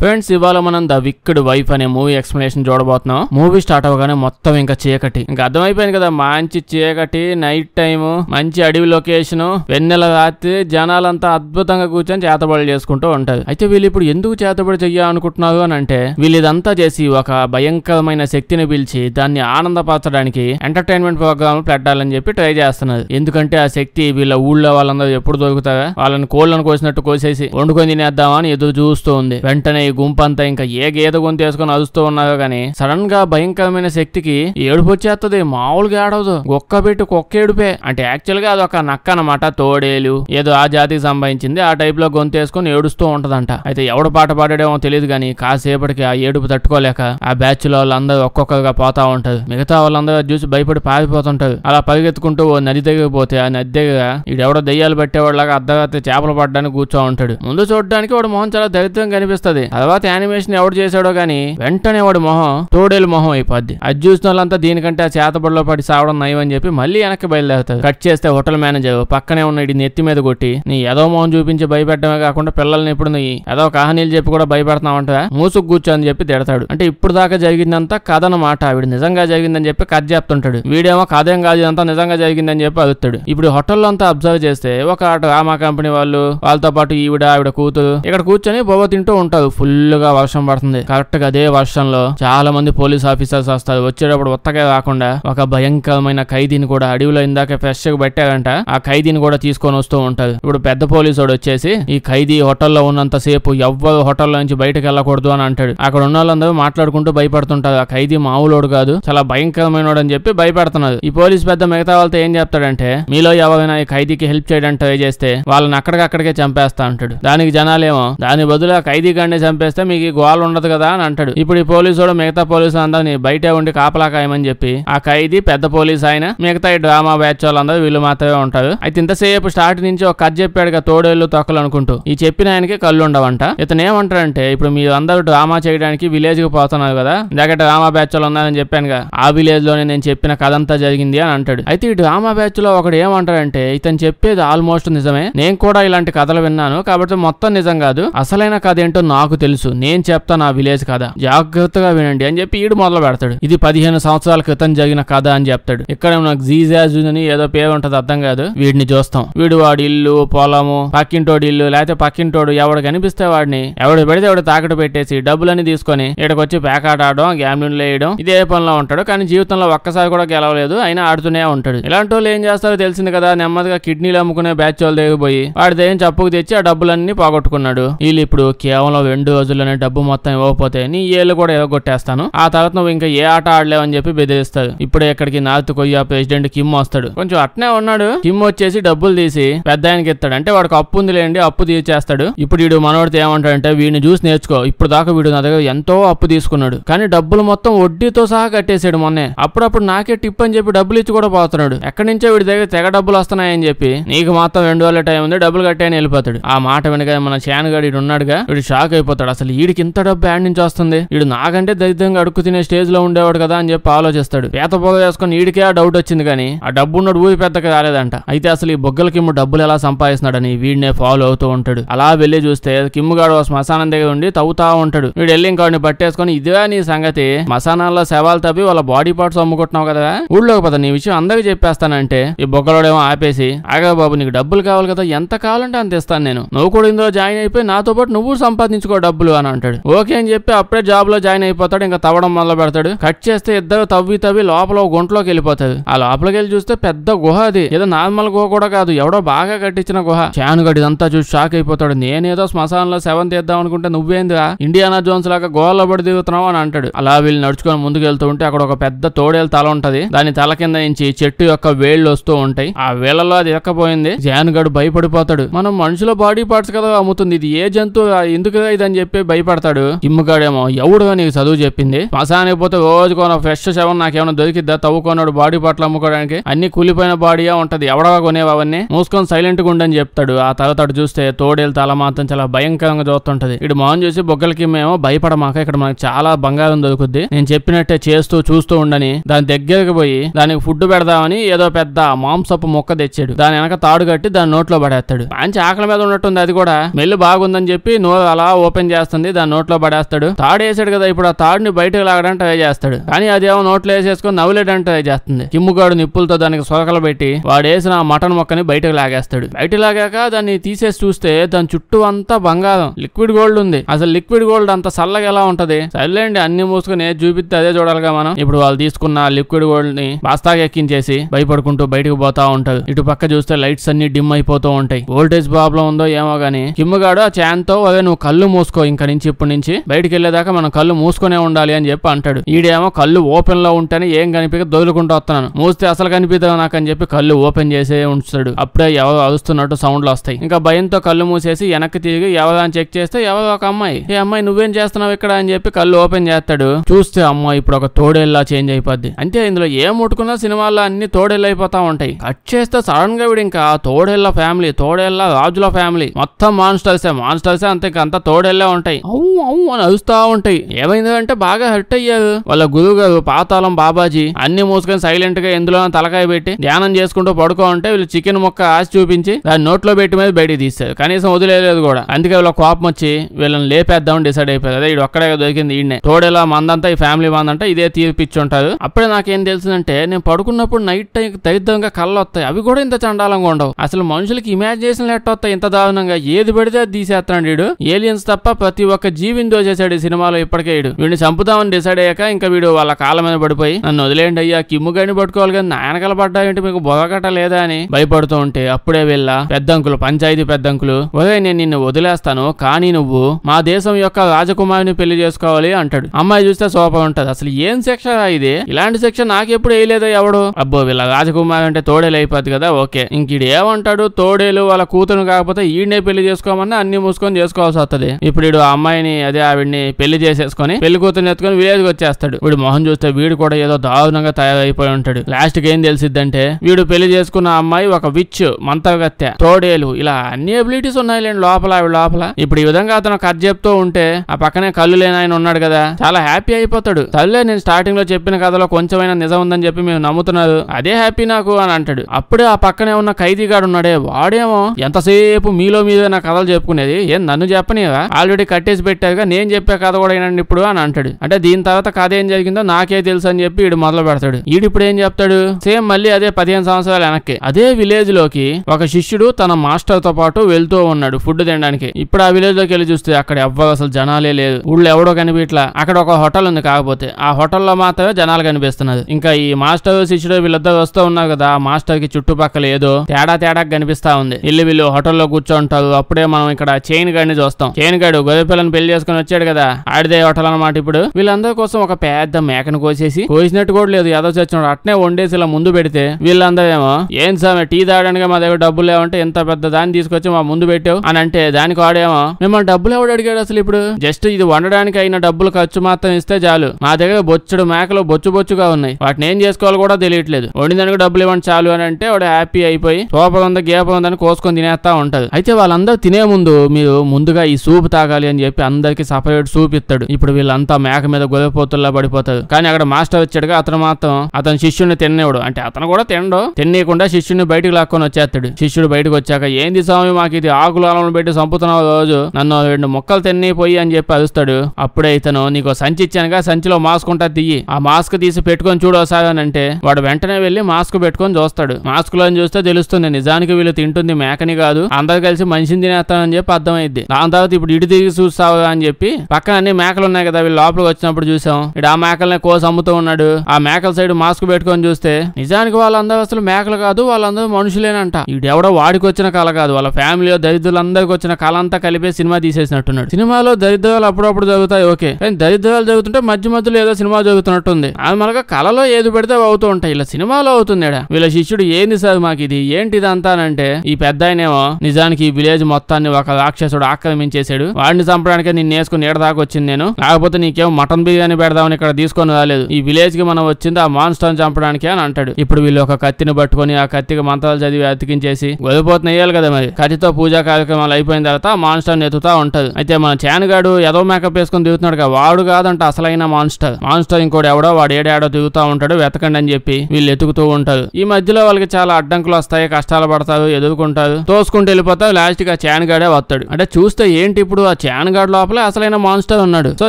Friends ఇవాళ మనం the wicked wife అనే మూవీ ఎక్స్ప్లెనేషన్ చూడబోతున్నాం. మూవీ స్టార్ట్ అవగానే మొత్తం ఇంకా చీకటి. ఇంకా అర్థమైపోయింది కదా మంచి చీకటి నైట్ టైం మంచి అడవి లొకేషన్ వెన్నెల రాత్రి జనాలంతా అద్భుతంగా కూర్చొని చేతబడులు చేసుకుంటూ ఉంటారు అయితే వీళ్ళు ఇప్పుడు ఎందుకు చేతబడి చెయ్యాలనుకుంటున్నారు అని అంటే వీళ్ళు ఇదంతా చేసి ఒక భయంకరమైన శక్తిని పిలిచి దాన్ని ఆనందపరచడానికి ఎంటర్టైన్మెంట్ ప్రోగ్రామ్ పెట్టాలని చెప్పి ట్రై చేస్తున్నారు. ఎందుకంటే ఆ శక్తి వీళ్ళ ఊళ్ళో వాళ్ళందరూ ఎప్పుడు దొరుకుతారా? వాళ్ళని కోళ్ళను కోసినట్టు కోసేసి వండుకొని తినేద్దామని ఎదురు చూస్తూ ఉంది. వెంటనే ఈ గుంపంతా ఇంకా ఏ గీత గొంతు అదుస్తూ అరుస్తూ ఉన్నారో గానీ సడన్గా భయంకరమైన శక్తికి ఏడుపు వచ్చేస్తుంది మామూలుగా ఏడవదు. గొక్క పెట్టి కుక్క ఏడుపే. అంటే యాక్చువల్గా అదొక నక్క అనమాట తోడేలు ఏదో ఆ జాతికి సంబంధించింది. ఆ టైప్లో గొంతు వేసుకొని ఏడుస్తూ ఉంటదంట. అయితే ఎవడు పాట పాడాడేమో తెలియదు కానీ కాసేపటికి ఆ ఏడుపు తట్టుకోలేక ఆ బ్యాచ్లో వాళ్ళందరూ ఒక్కొక్కరుగా పోతా ఉంటది మిగతా వాళ్ళందరూ చూసి భయపడి పారిపోతుంటారు. అలా పరిగెత్తుకుంటూ ఓ నది దగ్గర పోతే ఆ నది దగ్గర ఈడెవడో దయ్యాలు పెట్టేవాళ్ళగా అర్ధరాత్రి చేపలు పడడానికి కూర్చో ఉంటాడు. ముందు చూడడానికి వాడు మొహం చాలా దరిద్రం కనిపిస్తది తర్వాత యానిమేషన్ ఎవడు చేశాడో గానీ వెంటనే వాడి మొహం తోడేలు మొహం అయిపోద్ది. అది చూసిన వాళ్ళంతా దీనికంటే ఆ చేతబడిలో పడి సావడం నయం అని చెప్పి మళ్ళీ వెనక్కి బయలుదేరుతారు. కట్ చేస్తే హోటల్ మేనేజర్ పక్కనే ఉన్న ఇది నెత్తి మీద కొట్టి నీ ఏదో మొహం చూపించి భయపెట్టడమే కాకుండా పిల్లల్ని ఇప్పుడు నీ ఏదో కహానీలు చెప్పి కూడా భయపెడతామంట మూసుకు కూర్చో అని చెప్పి తిడతాడు. అంటే ఇప్పుడు దాకా జరిగిందంతా కథ మాట ఆవిడ. నిజంగా జరిగిందని చెప్పి కథ చెప్తుంటాడు. వీడేమో కథేం కాదు అంతా నిజంగా జరిగిందని చెప్పి అడుగుతాడు ఇప్పుడు హోటల్లో అంతా అబ్జర్వ్ చేస్తే ఒక డ్రామా కంపెనీ వాళ్ళు వాళ్ళతో పాటు ఈవిడ ఆవిడ కూతురు ఇక్కడ కూర్చొని బొవ్వ తింటూ ఉంటారు. ఫుల్గా వర్షం పడుతుంది. కరెక్ట్గా అదే వర్షంలో చాలా మంది పోలీస్ ఆఫీసర్స్ వస్తారు. వచ్చేటప్పుడు ఉత్తగా కాకుండా ఒక భయంకరమైన ఖైదీని కూడా అడవిలో ఇందాక ఫ్రెష్గా పెట్టారంట. ఆ ఖైదీని కూడా తీసుకొని వస్తూ ఉంటారు. ఇప్పుడు పెద్ద పోలీసు వచ్చేసి ఈ ఖైదీ హోటల్లో ఉన్నంత సేపు ఎవ్వరు హోటల్లో నుంచి బయటకు వెళ్ళకూడదు అని అంటాడు. అక్కడ ఉన్న వాళ్ళందరూ మాట్లాడుకుంటూ భయపడుతుంటారు. ఆ ఖైదీ మామూలోడు కాదు. చాలా భయంకరమైన అని చెప్పి భయపడుతున్నారు. ఈ పోలీస్ పెద్ద మిగతా వాళ్ళతో ఏం చెప్తాడంటే మీలో ఎవరైనా ఈ ఖైదీకి హెల్ప్ చేయడానికి ట్రై చేస్తే వాళ్ళని అక్కడికక్కడికే చంపేస్తా అంటాడు. దానికి జనాలేమో దాని బదులు ఆ ఖైదీ కంటే చంపేస్తే మీకు ఈ గోల ఉండదు కదా అని అంటాడు. ఇప్పుడు ఈ పోలీసుడు మిగతా పోలీసు అందరిని బయటే ఉండి కాపలా కాయమని చెప్పి ఆ ఖైదీ పెద్ద పోలీస్ ఆయన మిగతా ఈ డ్రామా బ్యాచ్ వాళ్ళందరూ వీళ్ళు మాత్రమే ఉంటారు. అయితే ఇంతసేపు స్టార్ట్ నుంచి ఒక కథ చెప్పాడుగా తోడేళ్ళు తొక్కలు అనుకుంటూ. ఈ చెప్పిన ఆయనకి కళ్ళు ఉండవంట. ఇతను ఏమంటాడంటే ఇప్పుడు మీరు అందరూ డ్రామా చేయడానికి విలేజ్కి పోతున్నారు కదా ఇందాక డ్రామా బ్యాచ్ వాళ్ళు ఉన్నారని చెప్పానుగా ఆ విలేజ్లోనే నేను చెప్పిన కథ అంతా జరిగింది అని అంటాడు. అయితే ఈ డ్రామా బ్యాచ్లో ఒకడు ఏమంటాడంటే ఇతను చెప్పేది ఆల్మోస్ట్ నిజమే. నేను కూడా ఇలాంటి కథలు విన్నాను కాబట్టి మొత్తం నిజం కాదు. అసలైన కథ ఏంటో నాకు తెలుసు తెలుసు. నేను చెప్తా నా విలేజ్ కథ. జాగ్రత్తగా వినండి అని చెప్పి ఈడు మొదలు పెడతాడు. ఇది పదిహేను సంవత్సరాల క్రితం జరిగిన కథ అని చెప్తాడు. ఇక్కడ నాకు జీజాజు అని ఏదో పేరు ఉంటది అర్థం కాదు. వీడిని చూస్తాం. వీడు వాడి ఇల్లు పొలము పక్కింటోడి ఇల్లు లేకపోతే పక్కింటోడు ఎవడు కనిపిస్తే వాడిని ఎవడు పెడితే ఎవడు తాకట్టు పెట్టేసి డబ్బులన్నీ తీసుకొని ఇక్కడికి వచ్చి పేకాట ఆడడం గ్యామ్లిన్ వేయడం ఇదే పనిలో ఉంటాడు. కానీ జీవితంలో ఒక్కసారి కూడా గెలవలేదు. అయినా ఆడుతూనే ఉంటాడు. ఇలాంటి వాళ్ళు ఏం చేస్తారో తెలిసింది కదా నెమ్మదిగా కిడ్నీలు అమ్ముకునే బ్యాచ్ వాళ్ళు దిగిపోయి వాడి దేని చప్పుకు తెచ్చి ఆ డబ్బులన్నీ పోగొట్టుకున్నాడు. వీళ్ళు ఇప్పుడు కేవలం రెండు రోజుల్లోనే డబ్బు మొత్తం ఇవ్వకపోతే నీ ఏళ్ళు కూడా ఇవ్వగొట్టేస్తాను. ఆ తర్వాత నువ్వు ఇంకా ఏ ఆట ఆడలేవని చెప్పి బెదిరిస్తాడు. ఇప్పుడే ఇక్కడికి నార్త్ కొరియా ప్రెసిడెంట్ కిమ్ వస్తాడు. కొంచెం అట్నే ఉన్నాడు. కిమ్ వచ్చేసి డబ్బులు తీసి పెద్ద ఆయనకి ఇస్తాడు. అంటే వాడికి అప్పు ఉంది లేండి అప్పు తీర్చేస్తాడు. ఇప్పుడు వీడు మనోడితో ఏమంటాడంటే వీడిని చూసి నేర్చుకో. ఇప్పుడు దాకా వీడు నా దగ్గర ఎంతో అప్పు తీసుకున్నాడు. కానీ డబ్బులు మొత్తం వడ్డీతో సహా కట్టేశాడు మొన్నే. అప్పుడప్పుడు నాకే టిప్ అని చెప్పి డబ్బులు ఇచ్చి కూడా పోతున్నాడు. ఎక్కడి నుంచో వీడి దగ్గర తెగ డబ్బులు వస్తున్నాయని చెప్పి నీకు మాత్రం రెండు వేల టైం ఉంది డబ్బులు కట్టాయని వెళ్ళిపోతాడు. ఆ మాట వెనక మన శానగాడు గడు ఉన్నాడుగా వీడు షాక్ అయిపోతాడు. అసలు వీడికి ఇంత డబ్బు యాడ్ నుంచి వస్తుంది? వీడు నాకంటే దరిద్రంగా అడుక్కు తినే స్టేజ్లో ఉండేవాడు కదా అని చెప్పి ఆలోచిస్తాడు. పేత పొగ వేసుకొని వీడికే ఆ డౌట్ వచ్చింది కానీ ఆ డబ్బు ఉన్నాడు ఊరి పెద్దగా రాలేదంట. అయితే అసలు ఈ బొగ్గల కిమ్ము డబ్బులు ఎలా సంపాదిస్తున్నాడని వీడినే ఫాలో అవుతూ ఉంటాడు. అలా వెళ్ళి చూస్తే కిమ్ముగాడు శ్మశానం దగ్గర ఉండి తవ్వుతా ఉంటాడు. వీడు వెళ్ళి ఇంకోడిని పట్టేసుకొని ఇదిగా నీ సంగతి? శ్మశానాల్లో శవాలు తవ్వి వాళ్ళ బాడీ పార్ట్స్ అమ్ముకుంటున్నావు కదా? ఊళ్ళోకి పద నీ విషయం అందరికి చెప్పేస్తానంటే. ఈ బొగ్గలోడేమో ఆపేసి ఆగా బాబు నీకు డబ్బులు కావాలి కదా ఎంత కావాలంటే అంత ఇస్తాను నేను. నువ్వు కూడా ఇందులో జాయిన్ అయిపోయి నాతో పాటు నువ్వు సంపాదించుకో డబ్బు డబ్బులు అని అంటాడు. ఓకే అని చెప్పి అప్పుడే జాబ్లో జాయిన్ అయిపోతాడు ఇంకా తవ్వడం మొదలు పెడతాడు. కట్ చేస్తే ఇద్దరు తవ్వి తవ్వి లోపల గుంటలోకి వెళ్ళిపోతాడు. ఆ లోపలికి వెళ్ళి చూస్తే పెద్ద గుహ అది. ఏదో నార్మల్ గుహ కూడా కాదు ఎవడో బాగా కట్టించిన గుహ. చానుగడి ఇదంతా చూసి షాక్ అయిపోతాడు. నేనేదో శ్మశానంలో సెవెన్ తీద్దాం అనుకుంటే నువ్వేందిరా? ఇండియానా జోన్స్ లాగా గోల్లో పడి దిగుతున్నావు అని అంటాడు. అలా వీళ్ళు నడుచుకొని ముందుకు వెళ్తూ ఉంటే అక్కడ ఒక పెద్ద తోడేలు తల ఉంటది. దాని తల కింద నుంచి చెట్టు యొక్క వేళ్ళు వస్తూ ఉంటాయి. ఆ వేళ్ళలో అది ఎక్కపోయింది జానుగడు భయపడిపోతాడు. మనం మనుషుల బాడీ పార్ట్స్ కదా అమ్ముతుంది. ఇది ఏ జంతువు? ఎందుకు ఇదని చెప్పి భయపడతాడు. ఇమ్ముగాడేమో ఎవడు నీకు చదువు చెప్పింది? శ్మశానికి పోతే రోజుకోన ఫ్రెష్ శవం నాకేమైనా దొరికిద్దా? తవ్వుకోనాడు బాడీ పట్ల అమ్ముకోవడానికి. అన్ని కూలిపోయిన బాడీయా ఉంటది. ఎవడగా కొనేవి అవన్నీ? మూసుకొని సైలెంట్గా ఉండని చెప్తాడు. ఆ తర్వాత చూస్తే తోడేలు తల మాత్రం చాలా భయంకరంగా చూస్తుంటది. ఇటు మొహం చూసి బొగ్గలకి మేము భయపడమాక ఇక్కడ మనకి చాలా బంగారం దొరుకుద్ది. నేను చెప్పినట్టే చేస్తూ చూస్తూ ఉండని దాని దగ్గరకు పోయి దానికి ఫుడ్ పెడదామని ఏదో పెద్ద మాంసపు మొక్క తెచ్చాడు. దాని వెనక తాడు కట్టి దాని నోట్లో పడేస్తాడు. మంచి ఆకలి మీద ఉన్నట్టుంది అది కూడా. మెల్లు బాగుందని చెప్పి నోరు అలా ఓపెన్ ఓపెన్ చేస్తుంది దాని నోట్లో పడేస్తాడు. తాడు వేసాడు కదా ఇప్పుడు ఆ తాడుని బయటకు లాగడానికి ట్రై చేస్తాడు. కానీ అదేమో నోట్లో వేసేసుకొని నవ్వులేడానికి ట్రై చేస్తుంది. కిమ్ముగాడు నిప్పులతో దానికి సొరకలు పెట్టి వాడు వేసిన ఆ మటన్ మొక్కని బయటకు లాగేస్తాడు. బయట లాగాక దాన్ని తీసేసి చూస్తే దాని చుట్టూ అంతా బంగారం లిక్విడ్ గోల్డ్ ఉంది. అసలు లిక్విడ్ గోల్డ్ అంత చల్లగా ఎలా ఉంటది? సర్లేండి అన్ని మూసుకుని ఏది చూపిస్తే అదే చూడాలిగా మనం. ఇప్పుడు వాళ్ళు తీసుకున్న లిక్విడ్ గోల్డ్ని బాస్తాగా ఎక్కించేసి భయపడుకుంటూ బయటకు పోతా ఉంటారు. ఇటు పక్క చూస్తే లైట్స్ అన్ని డిమ్ అయిపోతూ ఉంటాయి. వోల్టేజ్ ప్రాబ్లం ఉందో ఏమో గానీ కిమ్ముగాడు ఆ చాన్తో అదే నువ్వు కళ్ళు మూసుకు ఇంక నుంచి ఇప్పటి నుంచి. బయటికి వెళ్ళేదాకా మనం కళ్ళు మూసుకునే ఉండాలి అని చెప్పి అంటాడు. ఈడేమో కళ్ళు ఓపెన్లో ఉంటేనే ఏం కనిపిక దొదులుకుంటూ వస్తున్నాను. మూస్తే అసలు కనిపిద్దాం నాకు అని చెప్పి కళ్ళు ఓపెన్ చేసే ఉంచుతాడు. అప్పుడే ఎవరు అరుస్తున్నట్టు సౌండ్లు వస్తాయి. ఇంకా భయంతో కళ్ళు మూసేసి వెనక్కి తిరిగి ఎవరని అని చెక్ చేస్తే ఎవరో ఒక అమ్మాయి. ఏ అమ్మాయి నువ్వేం చేస్తున్నావు ఇక్కడ? అని చెప్పి కళ్ళు ఓపెన్ చేస్తాడు. చూస్తే అమ్మ ఇప్పుడు ఒక తోడేళ్ళ చేంజ్ అయిపోద్ది. అంటే ఇందులో ఏం ముట్టుకున్నా సినిమాల్లో అన్ని తోడేళ్ళు అయిపోతా ఉంటాయి. కట్ చేస్తే సడన్గా వీడు ఇంకా తోడేళ్ళ ఫ్యామిలీ తోడేళ్ళ రాజుల ఫ్యామిలీ. మొత్తం మాన్స్టర్సే మాన్స్టర్సే అంతే ఇంకా అంతా తోడేళ్ళే ఉంటాయి. అవు అవు అని అరుస్తా ఉంటాయి. ఏమైంది అంటే బాగా హర్ట్ అయ్యారు. వాళ్ళ గురువు గారు పాతాళం బాబాజీ అన్ని మూసుకొని సైలెంట్గా ఎందులో తలకాయ పెట్టి ధ్యానం చేసుకుంటూ పడుకో ఉంటే వీళ్ళు చికెన్ ముక్క ఆశ చూపించి దాన్ని నోట్లో పెట్టి మీద బయటికి తీస్తారు. కనీసం వదిలేదు కూడా. అందుకే వీళ్ళ కోపం వచ్చి వీళ్ళని లేపేద్దాం డిసైడ్ అయిపోయారు. అదే ఇది ఒక్కడే దొరికింది ఈయనే తోడేలా మందంతా ఈ ఫ్యామిలీ మందంతా ఇదే తీర్పిచ్చి ఉంటారు. అప్పుడే నాకేం తెలిసిందంటే నేను పడుకున్నప్పుడు నైట్ టైం దరిద్రంగా కళ్ళు వస్తాయి. అవి కూడా ఇంత చండాలంగా ఉండవు. అసలు మనుషులకి ఇమాజినేషన్ ఎట్ట వస్తాయి ఇంత దారుణంగా. ఏది పడితే అది తీసేస్తాడు వీడు ఏలియన్స్ తప్ప ప్రతి ఒక్క జీవిని దోచేశాడు ఈ సినిమాలో ఇప్పటికే వీడు వీడిని చంపుదామని డిసైడ్ అయ్యాక ఇంకా వీడు వాళ్ళ కాళ్ళ మీద పడిపోయి నన్ను వదిలేయండి అయ్యా కిమ్ము గడిని పట్టుకోవాలి కానీ నాయనకల పడ్డా ఏంటి? మీకు బొగకట లేదా? అని భయపడుతూ ఉంటే అప్పుడే వెళ్ళ పెద్దంకులు పంచాయతీ పెద్దంకులు ఒరే నేను నిన్ను వదిలేస్తాను కానీ నువ్వు మా దేశం యొక్క రాజకుమారిని పెళ్ళి చేసుకోవాలి అంటాడు. అమ్మాయి చూస్తే శోభ ఉంటది. అసలు ఏం శిక్ష ఇది? ఇలాంటి శిక్ష నాకెప్పుడు వేయలేదా ఎవడు? అబ్బో వీళ్ళ రాజకుమారి అంటే తోడేలు అయిపోద్ది కదా ఓకే. ఇంకిడు ఏమంటాడు? తోడేలు వాళ్ళ కూతురు కాకపోతే ఈడనే పెళ్ళి చేసుకోమన్నా అన్ని మూసుకొని చేసుకోవాల్సి వస్తది. ఇప్పుడు వీడు ఆ అమ్మాయిని అదే ఆవిడ్ని పెళ్ళి చేసేసుకొని పెళ్ళి కూతురు ఎత్తుకొని విలేజ్ వచ్చేస్తాడు. వీడు మొహం చూస్తే వీడు కూడా ఏదో దారుణంగా తయారైపోయి ఉంటాడు. లాస్ట్కి ఏం తెలిసిద్దంటే వీడు పెళ్ళి చేసుకున్న అమ్మాయి ఒక విచ్ మంతగత్తె తోడేలు ఇలా అన్ని ఎబిలిటీస్ ఉన్నాయి లేండి లోపల ఆవిడ లోపల. ఇప్పుడు ఈ విధంగా అతను కథ చెప్తూ ఉంటే ఆ పక్కనే కళ్ళు లేని ఆయన ఉన్నాడు కదా చాలా హ్యాపీ అయిపోతాడు. తల్లే నేను స్టార్టింగ్లో చెప్పిన కథలో కొంచెమైనా నిజం ఉందని చెప్పి మేము నమ్ముతున్నారు. అదే హ్యాపీ నాకు అని అంటాడు. అప్పుడే ఆ పక్కనే ఉన్న ఖైదీగాడు ఉన్నాడే వాడేమో ఎంతసేపు మీలో మీదే నా కథలు చెప్పుకునేది ఏం నన్ను చెప్పనివా ఆల్రెడీ కట్టేసి పెట్టారుగా నేను చెప్పే కథ కూడా ఏనండి ఇప్పుడు అని అంటాడు. అంటే దీని తర్వాత కథ ఏం జరిగిందో నాకే తెలుసు అని చెప్పి ఈడు మొదలు పెడతాడు. ఈడు ఇప్పుడు ఏం చెప్తాడు? సేమ్ మళ్ళీ అదే పదిహేను సంవత్సరాల వెనక్కి. అదే విలేజ్లోకి ఒక శిష్యుడు తన మాస్టర్తో పాటు వెళ్తూ ఉన్నాడు ఫుడ్ తినడానికి. ఇప్పుడు ఆ విలేజ్లోకి వెళ్ళి చూస్తే అక్కడ ఎవ్వరు అసలు జనాలే లేదు ఊళ్ళో ఎవడో కనిపించట్లా. అక్కడ ఒక హోటల్ ఉంది కాకపోతే. ఆ హోటల్లో మాత్రమే జనాలు కనిపిస్తున్నారు. ఇంకా ఈ మాస్టర్ శిష్యుడు వీళ్ళిద్దరు వస్తూ ఉన్నారు కదా ఆ మాస్టర్కి చుట్టుపక్కల ఏదో తేడా తేడా కనిపిస్తా ఉంది. ఇల్లు వీళ్ళు హోటల్లో కూర్చోంటారు అప్పుడే మనం ఇక్కడ చైన్ గాడిని చూస్తాం. చైన్ గాడు గొర్రెపిల్లని పెళ్ళి చేసుకుని వచ్చాడు కదా. ఆడిదే హోటల్ అన్నమాట ఇప్పుడు. వీళ్ళందరి కోసం ఒక పెద్ద మేకను కోసేసి కోసినట్టు కూడా లేదు. ఏదో చచ్చినాడు అట్నే వండేసి ఇలా ముందు పెడితే వీళ్ళందరేమో ఏం సామె టీ తాగడానికి మా దగ్గర డబ్బులు లేవంటే ఇంత పెద్ద దాన్ని తీసుకొచ్చి మా ముందు పెట్టావు? అని అంటే దానికి వాడేమో మిమ్మల్ని డబ్బులు ఎవడు అడిగాడు అసలు ఇప్పుడు? జస్ట్ ఇది వండడానికి అయిన డబ్బులు ఖర్చు మాత్రం ఇస్తే చాలు. మా దగ్గర బొచ్చుడు మేకలు బొచ్చు బొచ్చుగా ఉన్నాయి. వాటిని ఏం చేసుకోవాలో కూడా తెలియట్లేదు. వండిదానికి డబ్బులు ఇవ్వండి చాలు అని అంటే వాడు హ్యాపీ అయిపోయి సూపర్ ఉంది గేప ఉందని కోసుకొని తినేస్తా ఉంటది. అయితే వాళ్ళందరూ తినే ముందు మీరు ముందుగా ఈ సూప్ తాగాలి అని చెప్పి అందరికి సపరేట్ సూప్ ఇస్తాడు. ఇప్పుడు వీళ్ళంతా మేక మీద గొర్రెపోతుల్లా పడిపోతారు. కానీ అక్కడ మాస్టర్ వచ్చాడుగా అతను మాత్రం అతని శిష్యుని తినేవాడు అంటే అతను కూడా తినడు తినేయకుండా శిష్యుని బయటకు లాక్కొని వచ్చేస్తాడు. శిష్యుడు బయటకు వచ్చాక ఏంది స్వామి మాకు ఇది ఆకులు అలములు పెట్టి చంపుతున్నావు రోజు? నన్ను రెండు మొక్కలు తిన్నిపోయి అని చెప్పి అరుస్తాడు. అప్పుడే ఇతను నీకు సంచి ఇచ్చానుగా సంచిలో మాస్క్ ఉంటా తీయి. ఆ మాస్క్ తీసి పెట్టుకొని చూడు అని అంటే వాడు వెంటనే వెళ్ళి మాస్క్ పెట్టుకొని చూస్తాడు. మాస్క్లో చూస్తే తెలుస్తుంది నిజానికి వీళ్ళు తింటుంది మేకని కాదు. అందరు కలిసి మనిషిని తినేస్తానని చెప్పి అర్థమైంది దాని తర్వాత ఇప్పుడు ఇటు తిరిగి చూస్తావు అని చెప్పి పక్కన అన్ని మేకలు ఉన్నాయి కదా వీళ్ళు లోపలికి వచ్చినప్పుడు చూసాం. ఇటు ఆ మేకల్ని కోసి అమ్ముతూ ఉన్నాడు. ఆ మేకల సైడ్ మాస్క్ పెట్టుకొని చూస్తే నిజానికి వాళ్ళందరూ అసలు మేకలు కాదు వాళ్ళందరూ మనుషులేనంట. ఎవడో వాడికి వచ్చిన కళ కాదు వాళ్ళ ఫ్యామిలీలో దరిద్రులందరికి వచ్చిన కళ అంతా కలిపే సినిమా తీసేసినట్టున్నాడు. సినిమాలో దరిద్రాలు అప్పుడప్పుడు జరుగుతాయి ఓకే. కానీ దరిద్రాలు జరుగుతుంటే మధ్య మధ్యలో ఏదో సినిమా జరుగుతున్నట్టుంది. అది మనకు కళలో ఏది పెడితే అవుతూ ఉంటాయి. ఇలా సినిమాలో అవుతుంది వీళ్ళ శిష్యుడు ఏంది సార్ మాకు ఇది? ఏంటి ఇదంతా అంటే ఈ పెద్ద ఆయనేమో నిజానికి ఈ విలేజ్ మొత్తాన్ని ఒక రాక్షసుడు ఆక్రమించేశాడు. వాడిని చంపడానికి నేను వేసుకుని ఏడ దాకా వచ్చింది నేను. కాకపోతే నీకేం మటన్ బిర్యానీ పెడదామని ఇక్కడ తీసుకొని రాలేదు. ఈ విలేజ్కి మనం వచ్చింది ఆ మాన్స్టర్ చంపడానికి అని అంటాడు. ఇప్పుడు వీళ్ళు ఒక కత్తిని పట్టుకొని ఆ కత్తికి మంత్రాలు చదివి అతికించేసి వదిలిపోతున్న వేయాలి కదా మరి. కత్తితో పూజా కార్యక్రమాలు అయిపోయిన తర్వాత మాన్స్టర్ ఎత్తుతా ఉంటది. అయితే మన చానుగాడు ఏదో మేకప్ వేసుకొని దిగుతున్నాడు కదా వాడు కాదంట అసలైన మాన్స్టర్ మాన్స్టర్ ఇంకోటి ఎవడో వాడు ఏడాడో తిరుగుతా ఉంటాడు వెతకండి అని చెప్పి వీళ్ళు ఎతుకుతూ ఉంటారు. ఈ మధ్యలో వాళ్ళకి చాలా అడ్డంకులు వస్తాయి కష్టాలు పడతారు ఎదుర్కొంటారు. తోసుకుంటూ వెళ్ళిపోతారు లాస్ట్గా చానుగాడే వస్తాడు. అంటే చూస్తే ఏంటి ఇప్పుడు ఆ చాన్ గాడ్ లోపల అసలైన మాన్స్టర్ ఉన్నాడు. సో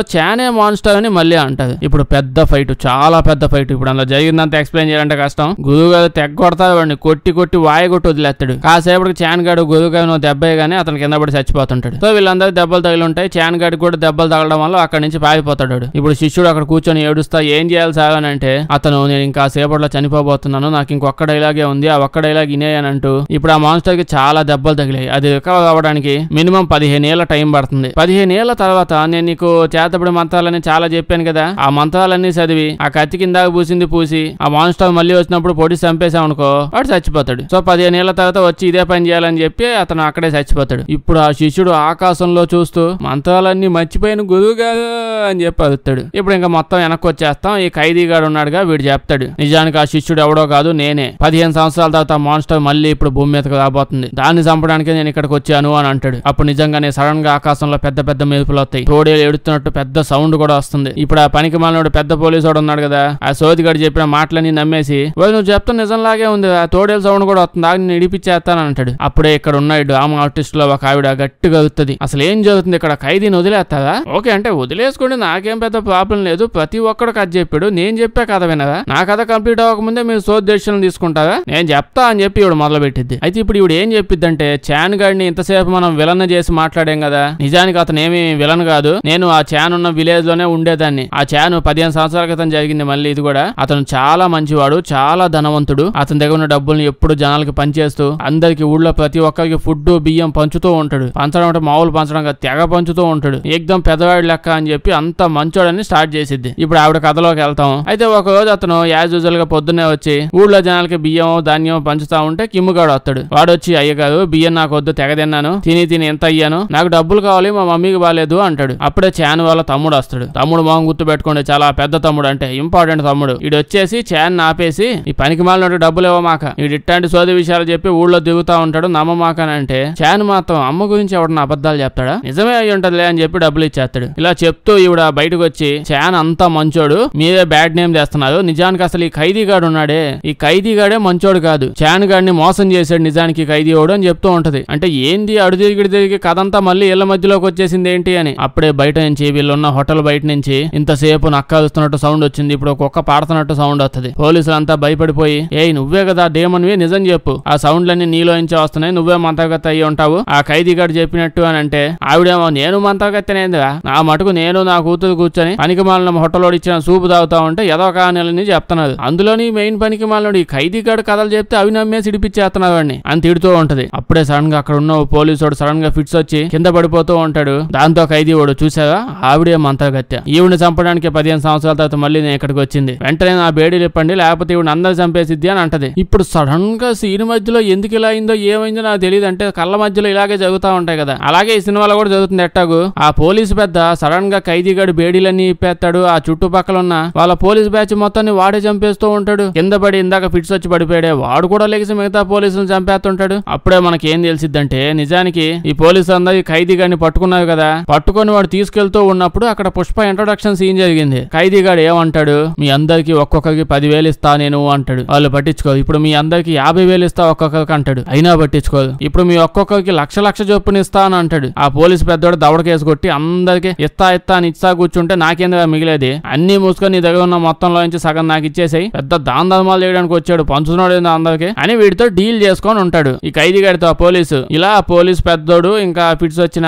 చానే మాన్స్టర్ అని మళ్ళీ అంటది. ఇప్పుడు పెద్ద ఫైట్ చాలా పెద్ద ఫైట్. ఇప్పుడు అందులో జరిగిందంత ఎక్స్ప్లెయిన్ చేయాలంటే కష్టం. గురువు గారు తెగ కొడతాడు వాడిని. కొట్టి కొట్టి వాయ కొట్టి వదిలేస్తాడు. కాసేపటికి చాన్ గాడు గురువు గారు దెబ్బే గానీ అతను కింద పడి చచ్చిపోతుంటాడు. సో వీళ్ళందరూ దెబ్బలు తగిలి ఉంటాయి చాన్ గాడికి కూడా దెబ్బలు తగలడం వల్ల అక్కడి నుంచి పారిపోతాడు ఇప్పుడు శిష్యుడు అక్కడ కూర్చొని ఏడుస్తా ఏం చేయాలి సార్? అని అంటే అతను నేను ఇంకా సేపట్లో చనిపోబోతున్నాను. నాకు ఇంకొక డైలాగే ఉంది. ఆ ఒక్క డైలాగ్ ఇనే అని అంటూ ఇప్పుడు ఆ మాన్స్టర్కి చాలా దెబ్బలు తగిలాయి. అది రికవర్ అవ్వడానికి మినిమం పదిహేను ఏళ్ళ టైం పడుతుంది. పదిహేను ఏళ్ళ తర్వాత నేను నీకు చేతబడి మంత్రాలని చాలా చెప్పాను కదా. ఆ మంత్రాలన్నీ చదివి ఆ కత్తి కింద పూసింది పూసి ఆ మాన్స్టర్ మళ్ళీ వచ్చినప్పుడు పొడి చంపేశాం అనుకో వాడు చచ్చిపోతాడు. సో పదిహేను ఏళ్ళ తర్వాత వచ్చి ఇదే పని చేయాలని చెప్పి అతను అక్కడే చచ్చిపోతాడు. ఇప్పుడు ఆ శిష్యుడు ఆకాశంలో చూస్తూ మంత్రాలన్నీ మర్చిపోయిన గురువు గారు అని చెప్పి అడుగుతాడు ఇప్పుడు ఇంకా మొత్తం వెనక్కి వచ్చేస్తాం. ఈ ఖైదీగాడు ఉన్నాడుగా వీడు చెప్తాడు. నిజానికి ఆ శిష్యుడు ఎవడో కాదు నేనే. పదిహేను సంవత్సరాల తర్వాత మాన్స్టర్ మళ్ళీ ఇప్పుడు భూమి మీదకి రాబోతుంది. దాన్ని చంపడానికి నేను ఇక్కడికి వచ్చాను అని అంటాడు. అప్పుడు నిజంగానే సడన్గా ఆకాశం ఆకాశంలో పెద్ద పెద్ద మెరుపులు వస్తాయి. తోడేలు ఎడుతున్నట్టు పెద్ద సౌండ్ కూడా వస్తుంది. ఇప్పుడు ఆ పనికి మాలినోడు పెద్ద పోలీసు వాడు ఉన్నాడు కదా ఆ సోదిగాడు చెప్పిన మాటలన్నీ నమ్మేసి నువ్వు చెప్తున్న నిజంలాగే ఉంది. ఆ తోడేలు సౌండ్ కూడా వస్తుంది. ఆగి నేను ఇడిపించేస్తాను అంటాడు. అప్పుడే ఇక్కడ ఉన్న డ్రామా ఆర్టిస్ట్లో ఒక ఆవిడ గట్టిగా అవుతుంది అసలు ఏం జరుగుతుంది ఇక్కడ? ఖైదీని వదిలేస్తారా ఓకే అంటే వదిలేసుకోండి నాకేం పెద్ద ప్రాబ్లం లేదు. ప్రతి ఒక్కడు కథ చెప్పాడు. నేను చెప్పే కథ వినదా నా కథ కంప్లీట్ అవ్వకముందే మీరు సోద్దేశం తీసుకుంటారా? నేను చెప్తా అని చెప్పి ఇవిడ మొదలు పెట్టింది అయితే ఇప్పుడు ఇవిడ ఏం చెప్పిద్దంటే చాన్ గాడిని ఇంతసేపు మనం విలన్ చేసి మాట్లాడాం కదా. నిజానికి అతను ఏమి విలన్ కాదు. నేను ఆ చాన్ ఉన్న విలేజ్లోనే ఉండేదాన్ని. ఆ చాన్ పదిహేను సంవత్సరాల క్రితం జరిగింది మళ్ళీ ఇది కూడా. అతను చాలా మంచివాడు చాలా ధనవంతుడు. అతని దగ్గర ఉన్న డబ్బుల్ని ఎప్పుడు జనాలకి పనిచేస్తూ అందరికి ఊళ్ళో ప్రతి ఒక్కరికి ఫుడ్ బియ్యం పంచుతూ ఉంటాడు. పంచడం అంటే మామూలు పంచడం కాదు తెగ పంచుతూ ఉంటాడు. ఏకదం పెద్దవాడి లెక్క అని చెప్పి అంత మంచోడని స్టార్ట్ చేసిద్ది. ఇప్పుడు ఆవిడ కథలోకి వెళ్తాం. అయితే ఒక రోజు అతను యాజ్ యూజువల్గా పొద్దున్నే వచ్చి ఊళ్ళో జనాలకి బియ్యం ధాన్యం పంచుతా ఉంటే కిమ్ముగాడు వస్తాడు. వాడు వచ్చి అయ్యగారు బియ్యం నాకు వద్దు తెగ తిన్నాను. తిని తిని ఎంత అయ్యాను? నాకు డబ్బులు కావాలి మా మమ్మీకి బాగాలేదు అంటాడు. అప్పుడే చాన్ వాళ్ళ తమ్ముడు వస్తాడు. తమ్ముడు మొహం గుర్తు పెట్టుకోండి చాలా పెద్ద తమ్ముడు అంటే ఇంపార్టెంట్ తమ్ముడు. ఇడు వచ్చేసి చాన్ ఆపేసి ఈ పనికి మాలినట్టు డబ్బులు ఇవ్వమాక ఇడు ఇట్లాంటి సోది విషయాలు చెప్పి ఊళ్ళో దిగుతా ఉంటాడు నమ్మమాక అని అంటే చాన్ మాత్రం అమ్మ గురించి ఎవడన్నా అబద్ధాలు చెప్తాడా? నిజమే అయి ఉంటదిలే అని చెప్పి డబ్బులు ఇచ్చేస్తాడు. ఇలా చెప్తూ ఈవిడ బయటకు వచ్చి చాన్ అంతా మంచోడు మీరే బ్యాడ్ నేమ్ చేస్తున్నారు. నిజానికి అసలు ఈ ఖైదీగాడు ఉన్నాడే. ఈ ఖైదీగాడే మంచోడు కాదు. చాన్ గాడిని మోసం చేశాడు నిజానికి ఖైదీ ఓడు అని చెప్తూ ఉంటది. అంటే ఏంది అడుదిరిగిడి తిరిగి తిరిగి కథంతా మళ్ళీ ఇళ్ళ మధ్యలోకి వచ్చేసింది ఏంటి అని. అప్పుడే బయట నుంచి వీళ్ళున్న హోటల్ బయట నుంచి ఇంతసేపు నక్కలుస్తున్నట్టు సౌండ్ వచ్చింది. ఇప్పుడు కుక్క పాడుతున్నట్టు సౌండ్ వస్తుంది పోలీసులంతా భయపడిపోయి ఏయ్ నువ్వే కదా డేమన్వి నిజం చెప్పు. ఆ సౌండ్లన్నీ నీలో నుంచి వస్తున్నాయి నువ్వే మంతగత అయ్యి ఉంటావు. ఆ ఖైదీగాడు చెప్పినట్టు అని అంటే ఆవిడేమో నేను మంతగత్తనేందిరా? నా మటుకు నేను నా కూతురు కూర్చొని పనికి మాలిన హోటల్లో ఇచ్చిన సూపు తాగుతా ఉంటే ఏదో ఒక చెప్తున్నది అందులోని మెయిన్ పనికి మాలినోడు ఈ ఖైదీగాడు కథలు చెప్తే అవి నమ్మేసి ఇడిపించేస్తున్నారు వాడిని అని తిడుతూ ఉంటది. అప్పుడే సడన్గా అక్కడ ఉన్న ఓ పోలీసు సడన్గా ఫిట్స్ వచ్చి కింద పడిపోతూ ఉంటాడు. దాంతో ఖైదీ వాడు చూసావా ఆవిడే మంతగత్య ఈవిని చంపడానికి పదిహేను సంవత్సరాల తర్వాత మళ్ళీ నేను ఇక్కడికి వచ్చింది. వెంటనే నా బేడీలు ఇప్పండి లేకపోతే ఈవిడ అందరు చంపేసిద్ది అని అంటది. ఇప్పుడు సడన్గా సీన్ మధ్యలో ఎందుకు ఇలా అయిందో ఏమైందో నాకు తెలియదు అంటే కళ్ళ మధ్యలో ఇలాగే జరుగుతూ ఉంటాయి కదా. అలాగే ఈ సినిమాలో కూడా జరుగుతుంది ఎట్టాగు? ఆ పోలీసు పెద్ద సడన్గా ఖైదీగాడు బేడీలన్నీ ఇప్పేస్తాడు. ఆ చుట్టుపక్కల ఉన్న వాళ్ళ పోలీస్ బ్యాచ్ మొత్తాన్ని వాడే చంపేస్తూ ఉంటాడు. కింద పడి ఇందాక ఫిట్స్ వచ్చి పడిపోయాడే. వాడు కూడా లేచి మిగతా పోలీసులను చంపేస్తుంటాడు. అప్పుడే మనకి ఏం తెలిసిద్దంటే నిజానికి ఈ పోలీసు అందరి ఖైదీ గాని పట్టుకున్నారు కదా? పట్టుకొని వాడు తీసుకెళ్తూ ఉన్నప్పుడు అక్కడ పుష్ప ఇంట్రొడక్షన్ సీన్ జరిగింది. ఖైదీగాడు ఏమంటాడు? మీ అందరికి ఒక్కొక్కరికి పదివేలు ఇస్తా నేను అంటాడు. వాళ్ళు పట్టించుకో ఇప్పుడు మీ అందరికి యాభై వేలు ఇస్తా ఒక్కొక్కరికి అంటాడు. అయినా పట్టించుకోదు ఇప్పుడు మీ ఒక్కొక్కరికి లక్ష లక్ష చొప్పున ఇస్తా అని అంటాడు. ఆ పోలీసు పెద్దోడు దవడకేసి కొట్టి అందరికి ఇస్తా ఇస్తా అని ఇస్తా కూర్చుంటే నాకేందుగా మిగిలేది? అన్ని మూసుకొని నీ దగ్గర ఉన్న మొత్తంలో నుంచి సగం నాకు ఇచ్చేసాయి. పెద్ద దాన ధర్మాలు చేయడానికి వచ్చాడు. పంచుతున్నాడు ఏందో అందరికి? అని వీడితో డీల్ చేసుకొని ఉంటాడు. ఈ ఖైదీగాడితో ఆ పోలీసు. ఇలా పోలీస్ పోలీసు పెద్దోడు ఇంకా ఫిట్స్ వచ్చిన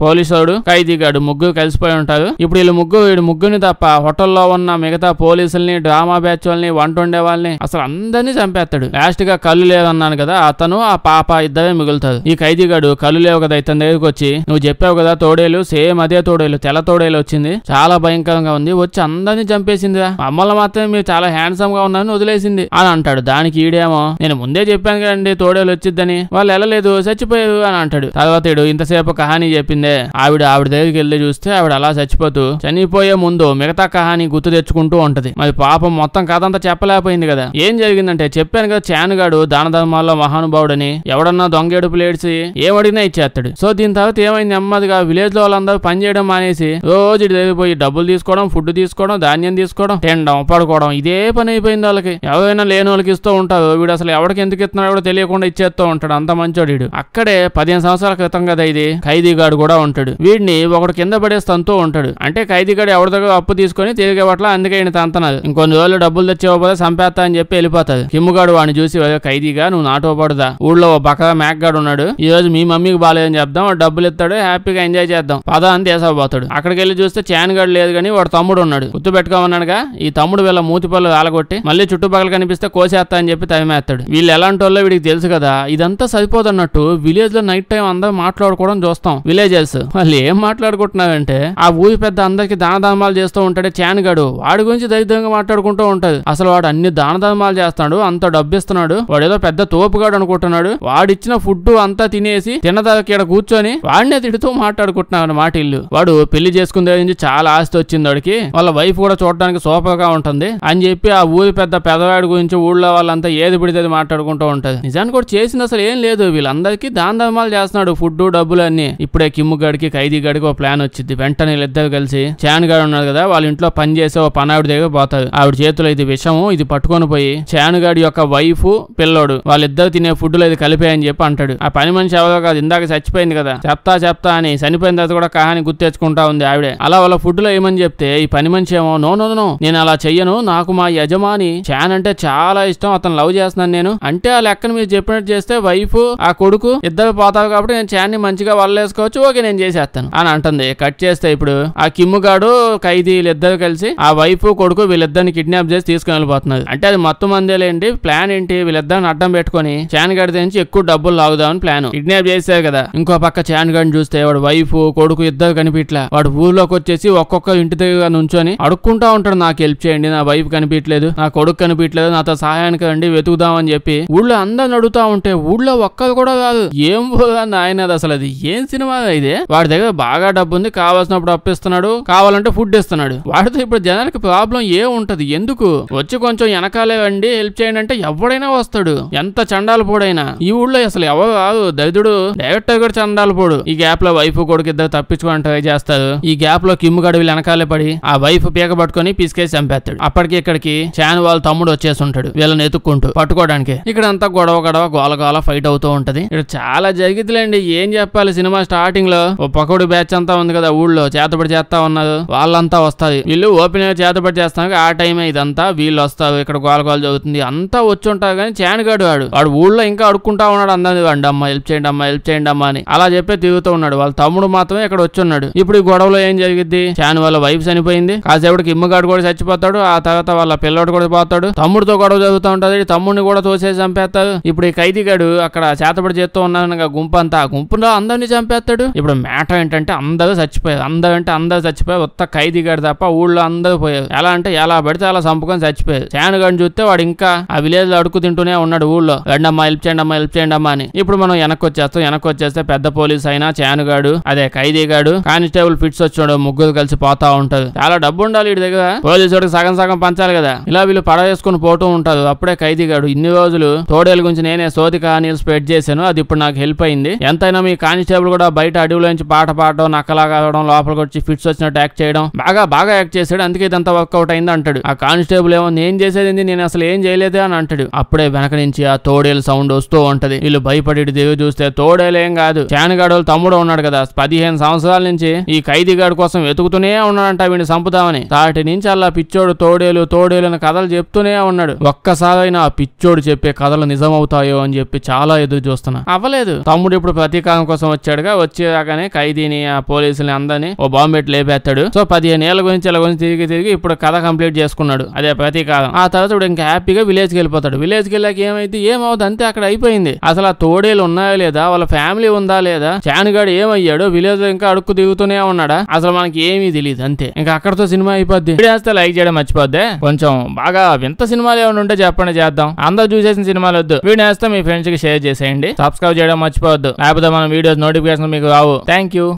పోలీసోడు ఖైదీగాడు ముగ్గురు కలిసిపోయి ఉంటారు. ఇప్పుడు వీళ్ళు ముగ్గురు వీడు ముగ్గురిని తప్ప హోటల్లో ఉన్న మిగతా పోలీసుల్ని డ్రామా బ్యాచ్ వాళ్ళని వంట ఉండే వాళ్ళని అసలు అందరినీ చంపేస్తాడు. లాస్ట్గా కళ్ళు లేదన్నాను కదా అతను ఆ పాప ఇద్దరే మిగులుతారు. ఈ ఖైదీగాడు కళ్ళు లేవు కదా ఇతని దగ్గరికి వచ్చి నువ్వు చెప్పావు కదా తోడేలు సేమ్ అదే తోడేలు తెల్ల తోడేలు వచ్చింది చాలా భయంకరంగా ఉంది వచ్చి అందరినీ చంపేసిందిరా. మమ్మల్ని మాత్రమే మీరు చాలా హ్యాండ్సమ్గా ఉన్నారని వదిలేసింది. అని అంటాడు. దానికి ఈడేమో నేను ముందే చెప్పాను కదండి తోడేలు వచ్చిద్దని వాళ్ళు వెళ్ళలేదు చచ్చిపోయారు అని అంటాడు. తర్వాత ఇంతసేపు కహానీ చెప్పిందే. ఆవిడ ఆవిడ దగ్గరికి వెళ్ళి చూస్తే ఆవిడ అలా చచ్చిపోతూ చనిపోయే ముందు మిగతా కహాని గుర్తు తెచ్చుకుంటూ ఉంటది. మరి పాపం మొత్తం కథ అంతా చెప్పలేకపోయింది కదా. ఏం జరిగిందంటే చెప్పాను కదా చానుగాడు దాన ధర్మాల్లో మహానుభావుడని ఎవడన్నా దొంగేడుపు లేడ్చి ఏమడిగినా ఇచ్చేస్తాడు. సో దీని తర్వాత ఏమైంది నెమ్మదిగా విలేజ్లో వాళ్ళందరూ పని చేయడం మానేసి రోజు ఇటు పోయి డబ్బులు తీసుకోవడం ఫుడ్ తీసుకోవడం ధాన్యం తీసుకోవడం తినడం పడుకోవడం ఇదే పని అయిపోయింది వాళ్ళకి. ఎవరైనా లేని వాళ్ళకి ఇస్తూ ఉంటారు. వీడు అసలు ఎవరికి ఎందుకు ఇస్తున్నాడో కూడా తెలియకుండా ఇచ్చేస్తూ ఉంటాడు. అంత మంచోడు వీడు అక్కడే పదిహేను సంవత్సరాల క్రితం కదా ఇది. ఖైదీగా ఖైదీగాడు గాడు కూడా ఉంటాడు. వీడిని ఒకడు కింద పడేస్తంతో ఉంటాడు. అంటే ఖైదీగాడు ఎవరి దగ్గర అప్పు తీసుకొని తిరిగి పట్ల అందుకే ఈయన తంతనాలు. ఇంకొన్ని రోజులు డబ్బులు తెచ్చేవపోతే సంపేస్తా అని చెప్పి వెళ్ళిపోతాది కిమ్ముగాడు వాడిని చూసి ఖైదీగా నువ్వు నాటోపడదా ఊళ్ళో ఒక బక్కగా మేకగాడు ఉన్నాడు. ఈ రోజు మీ మమ్మీకి బాగాలేదని చెప్దాం వాడు డబ్బులు ఇస్తాడు హ్యాపీగా ఎంజాయ్ చేద్దాం. పద అని తీసపోతాడు అక్కడికి వెళ్ళి చూస్తే చాన్గాడు లేదు కానీ వాడు తమ్ముడు ఉన్నాడు. గుర్తు పెట్టుకోమన్నాడుగా ఈ తమ్ముడు వీళ్ళ మూతి పళ్ళు ఆలగొట్టి మళ్ళీ చుట్టుపక్కల కనిపిస్తే కోసేస్తా అని చెప్పి తయమేస్తాడు వీళ్ళు ఎలాంటి వాళ్ళో వీడికి తెలుసు కదా ఇదంతా సరిపోదన్నట్టు విలేజ్లో నైట్ టైం అందరూ మాట్లాడుకోవడం చూస్తాం. విలేజర్స్. వాళ్ళు ఏం మాట్లాడుకుంటున్నావంటే ఆ ఊరి పెద్ద అందరికి దాన ధర్మాలు చేస్తూ ఉంటాడే చాన్గాడు. వాడి గురించి దరిద్రంగా మాట్లాడుకుంటూ ఉంటది అసలు వాడు అన్ని దాన ధర్మాలు అంత డబ్బిస్తున్నాడు వాడు ఏదో పెద్ద తోపుగాడు అనుకుంటున్నాడు. వాడిచ్చిన ఫుడ్ అంతా తినేసి తిన్నదాకా ఇక్కడ కూర్చొని వాడినే తిడుతూ మాట్లాడుకుంటున్నావు అన్నమాట ఇల్లు. వాడు పెళ్ళి చేసుకున్న దగ్గర నుంచి చాలా ఆస్తి వచ్చింది వాడికి. వాళ్ళ వైఫ్ కూడా చూడడానికి సూపర్గా ఉంటుంది. అని చెప్పి ఆ ఊరి పెద్ద పెదవాడి గురించి ఊళ్ళో వాళ్ళంతా ఏది పడితే అది మాట్లాడుకుంటూ ఉంటది. నిజానికి కూడా చేసింది అసలు ఏం లేదు. వీళ్ళందరికీ దాన ధర్మాలు చేస్తున్నాడు ఫుడ్ డబ్బులు అన్ని. ఇప్పుడే కిమ్ము గడికి ఖైదీ గడికి ఒక ప్లాన్ వచ్చింది వెంటనే వీళ్ళిద్దరు కలిసి చాన్ గాడు ఉన్నాడు కదా వాళ్ళ ఇంట్లో పని చేసే ఓ పనావిడ దగ్గర పోతారు. ఆవిడ చేతిలో ఇది విషము ఇది పట్టుకొని పోయి చాన్ గాడి యొక్క వైఫ్ పిల్లోడు వాళ్ళిద్దరు తినే ఫుడ్లో ఇది కలిపాయని చెప్పి అంటాడు. ఆ పని మనిషి ఎవరో కాదు ఇందాక చచ్చిపోయింది కదా. చెప్తా చెప్తా అని చనిపోయిన తర్వాత కూడా కహాని గుర్తెచ్చుకుంటా ఉంది ఆవిడే. అలా వాళ్ళ ఫుడ్లో ఏమని చెప్తే ఈ పని మనిషి ఏమో నో నో నో నేను అలా చెయ్యను నాకు మా యజమాని చాన్ అంటే చాలా ఇష్టం అతను లవ్ చేస్తున్నాను నేను. అంటే ఆ లెక్కను మీరు చెప్పినట్టు చేస్తే వైఫ్ ఆ కొడుకు ఇద్దరు పోతారు కాబట్టి నేను చాన్ని మంచిగా వల్లేసుకోవచ్చు ఓకే నేను చేసేస్తాను. అని అంటుంది. కట్ చేస్తే ఇప్పుడు ఆ కిమ్ముగాడు ఖైదీ వీళ్ళిద్దరు కలిసి ఆ వైఫ్ కొడుకు వీళ్ళిద్దరిని కిడ్నాప్ చేసి తీసుకుని వెళ్ళిపోతున్నారు. అంటే అది మొత్తం అందేలేండి. ప్లాన్ ఏంటి? వీళ్ళిద్దరిని అడ్డం పెట్టుకొని చాన్ నుంచి ఎక్కువ డబ్బులు లాగుదామని ప్లాన్. కిడ్నాప్ చేశారు కదా. ఇంకో పక్క చాన్ చూస్తే వాడు వైఫ్ కొడుకు ఇద్దరు కనిపించలే వాడు ఊర్లోకి వచ్చేసి ఒక్కొక్క ఇంటి దగ్గర నుంచొని అడుక్కుంటా ఉంటాడు. నాకు హెల్ప్ చేయండి. నా వైఫ్ కనిపించలేదు నా కొడుకు కనిపించలేదు నాతో సహాయానికి రండి. వెతుకుదామని చెప్పి. ఊళ్ళో అందరిని అడుగుతా ఉంటే ఊళ్ళో ఒక్కరు కూడా కాదు. ఏం ఆయన అసలు అది? ఏం సినిమా ఇదే. వాడి దగ్గర బాగా డబ్బు ఉంది కావాల్సినప్పుడు అప్పిస్తున్నాడు కావాలంటే ఫుడ్ ఇస్తున్నాడు. వాడితో ఇప్పుడు జనానికి ప్రాబ్లం ఏ ఉంటది ఎందుకు? వచ్చి కొంచెం వెనకాలే వండి హెల్ప్ చేయండి అంటే ఎవడైనా వస్తాడు. ఎంత చండాల పోడైనా. ఈ ఊళ్ళో అసలు ఎవరు కాదు దరిద్రుడు డైరెక్టర్ కూడా చండాల పోడు. ఈ గ్యాప్లో వైఫ్ కొడుకు ఇద్దరు తప్పించుకోవడానికి ట్రై చేస్తారు. ఈ గ్యాప్లో కిమ్ము గడువులు వెనకాలే పడి ఆ వైఫ్ పీక పట్టుకొని పిసికేసి చంపేస్తాడు. అప్పటికి ఇక్కడికి చాన్ వాళ్ళ తమ్ముడు వచ్చేసి ఉంటాడు. వీళ్ళని ఎత్తుక్కుంటూ పట్టుకోవడానికి. ఇక్కడ అంతా గొడవ గొడవ గోల గోల ఫైట్ అవుతూ ఉంటది. ఇక్కడ చాలా జరిగిద్దిలేండి. ఏం చెప్పాలి? సినిమా స్టార్ట్ స్టార్టింగ్లో ఓ పకోడి బ్యాచ్ అంతా ఉంది కదా ఊళ్ళో చేతబడి చేస్తా ఉన్నారు. వాళ్ళంతా వస్తారు. వీళ్ళు ఓపెన్గా చేతబడి చేస్తాను ఆ టైమే ఇదంతా. వీళ్ళు వస్తారు ఇక్కడ గోల గోల జరుగుతుంది. అంతా వచ్చి ఉంటారు కానీ చానగాడు వాడు. వాడు ఊళ్ళో ఇంకా అడుక్కుంటా ఉన్నాడు అందరిని వాడి అమ్మ హెల్ప్ చేయండి అమ్మా హెల్ప్ చేయండి అమ్మా అని. అలా చెప్పే తిరుగుతూ ఉన్నాడు. వాళ్ళ తమ్ముడు మాత్రమే ఇక్కడ వచ్చి ఉన్నాడు. ఇప్పుడు ఈ గొడవలో ఏం జరిగిద్ది? చాన్ వాళ్ళ వైఫ్ చనిపోయింది. కాసేపటికి ఇమ్మగాడు కూడా చచ్చిపోతాడు. ఆ తర్వాత వాళ్ళ పిల్లోడు కూడా పోతాడు. తమ్ముడితో గొడవ జరుగుతూ ఉంటది. తమ్ముడిని కూడా తోసేసి చంపేస్తారు. ఇప్పుడు ఈ ఖైదీగాడు అక్కడ చేతబడి చేస్తూ ఉన్నాను గుంపు అంతా. ఆ గుంపులో అందరిని చంపేస్తాడు. ఇప్పుడు మ్యాటర్ ఏంటంటే అందరూ చచ్చిపోయారు. అందరూ అంటే అందరూ చచ్చిపోయారు. కొత్త ఖైదీగాడు తప్ప ఊళ్ళో అందరూ పోయారు. ఎలా అంటే ఎలా పడితే అలా చంపుకొని చచ్చిపోయారు. చానుగాడిని చూస్తే వాడు ఇంకా ఆ విలేజ్లో అడుగు తింటూనే ఉన్నాడు ఊళ్ళో. రెండమ్మా హెల్ప్ చేయండి అమ్మా హెల్ప్ చేయండి అమ్మా అని. ఇప్పుడు మనం వెనక్కి వచ్చేస్తాం. వెనక్కి వచ్చేస్తే పెద్ద పోలీస్ అయినా చానుగాడు అదే ఖైదీగాడు కానిస్టేబుల్ ఫిట్స్ వచ్చాడు. ముగ్గురు కలిసి పోతా ఉంటారు. చాలా డబ్బు ఉండాలి వీడి దగ్గర. పోలీసు వాడికి సగం సగం పంచాలి కదా. ఇలా వీళ్ళు పడవేసుకుని పోతూ ఉంటారు. అప్పుడే ఖైదీగాడు ఇన్ని రోజులు తోడేల గురించి నేనే సోది కానీ స్ప్రెడ్ చేశాను. అది ఇప్పుడు నాకు హెల్ప్ అయింది. ఎంతైనా మీ కానిస్టేబుల్ కూడా బయట అడవిలో నుంచి పాట పాడడం నక్కలాగా అవడం లోపలికి వచ్చి ఫిట్స్ వచ్చినట్టు యాక్ట్ చేయడం బాగా బాగా యాక్ట్ చేశాడు. అందుకే ఇదంతా వర్కౌట్ అయింది అంటాడు. ఆ కానిస్టేబుల్ ఏమో నేను చేసేది నేను అసలు ఏం చేయలేదు అని అంటాడు. అప్పుడే వెనక నుంచి ఆ తోడేలు సౌండ్ వస్తూ ఉంటది. వీళ్ళు భయపడి ఇటు చూస్తే తోడేలేం కాదు. చానగాడోలు తమ్ముడు ఉన్నాడు కదా పదిహేను సంవత్సరాల నుంచి ఈ ఖైదీగాడు కోసం వెతుకుతూనే ఉన్నాడంట వీడిని చంపుతామని. తాటి నుంచి అలా పిచ్చోడు తోడేలు తోడేలు అని కథలు చెప్తూనే ఉన్నాడు. ఒక్కసారైనా ఆ పిచ్చోడు చెప్పే కథలు నిజమవుతాయో అని చెప్పి చాలా ఎదురు చూస్తున్నా. అవ్వలేదు. తమ్ముడు ఇప్పుడు ప్రతీకారం కోసం వచ్చాడుగా వచ్చి వచ్చేదాకానే ఖైదీని ఆ పోలీసుని అందరినీ ఓ బాంబు పెట్టి లేపేస్తాడు. సో పదిహేను ఏళ్ళ గురించి ఇలా గురించి తిరిగి తిరిగి ఇప్పుడు కథ కంప్లీట్ చేసుకున్నాడు. అదే ప్రతీకారం. ఆ తర్వాత ఇప్పుడు ఇంకా హ్యాపీగా విలేజ్కి వెళ్ళిపోతాడు. విలేజ్కి వెళ్ళాక ఏమైంది? ఏమవుతుంది అంతే అక్కడ అయిపోయింది. అసలు ఆ తోడేలు ఉన్నాయా లేదా? వాళ్ళ ఫ్యామిలీ ఉందా లేదా? చానుగాడు ఏమయ్యాడు? విలేజ్లో ఇంకా అడుక్కు దిగుతూనే ఉన్నాడా? అసలు మనకి ఏమీ తెలియదు అంతే. ఇంకా అక్కడతో సినిమా అయిపోద్ది. వీడియో వేస్తే లైక్ చేయడం మర్చిపోద్ది. కొంచెం బాగా వింత సినిమాలు ఏమైనా ఉంటే చెప్పండి చేద్దాం. అందరూ చూసేసిన సినిమాలు వద్దు. వీడియో మీ ఫ్రెండ్స్కి షేర్ చేసేయండి. సబ్స్క్రైబ్ చేయడం మర్చిపోవద్దు. లేకపోతే మన వీడియోస్ నోటిఫికేషన్ మీకు out. Thank you.